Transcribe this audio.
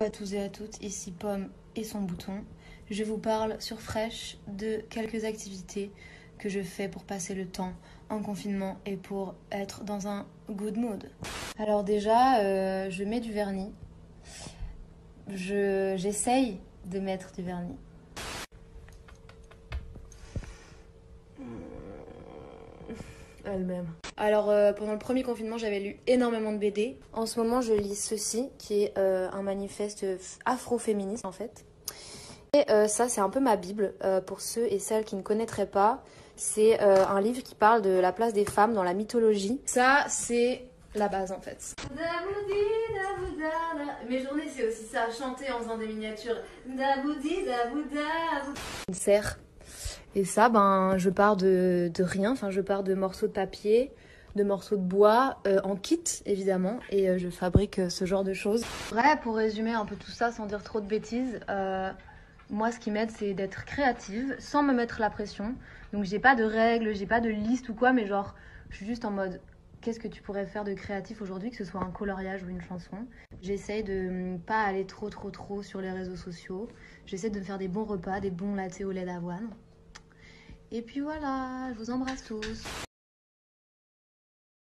Bonjour à tous et à toutes, ici Pomme et son bouton. Je vous parle sur Fresh de quelques activités que je fais pour passer le temps en confinement et pour être dans un good mood. Alors déjà, euh, je mets du vernis. Je, j'essaye de mettre du vernis. Elle-même. Alors euh, pendant le premier confinement, j'avais lu énormément de BD. En ce moment, je lis ceci, qui est euh, un manifeste afro-féministe en fait. Et euh, ça, c'est un peu ma bible euh, pour ceux et celles qui ne connaîtraient pas. C'est euh, un livre qui parle de la place des femmes dans la mythologie. Ça, c'est la base en fait. Mes journées, c'est aussi ça, chanter en faisant des miniatures. Une serre. Et ça, ben, je pars de, rien. Enfin, je pars de morceaux de papier, de morceaux de bois, euh, en kit évidemment, et euh, je fabrique euh, ce genre de choses. Vrai, pour résumer un peu tout ça sans dire trop de bêtises, moi ce qui m'aide c'est d'être créative sans me mettre la pression. Donc j'ai pas de règles, j'ai pas de liste ou quoi, mais genre je suis juste en mode qu'est-ce que tu pourrais faire de créatif aujourd'hui, que ce soit un coloriage ou une chanson? J'essaye de hum, pas aller trop trop trop sur les réseaux sociaux. J'essaie de me faire des bons repas, des bons lattés au lait d'avoine. Et puis voilà, je vous embrasse tous.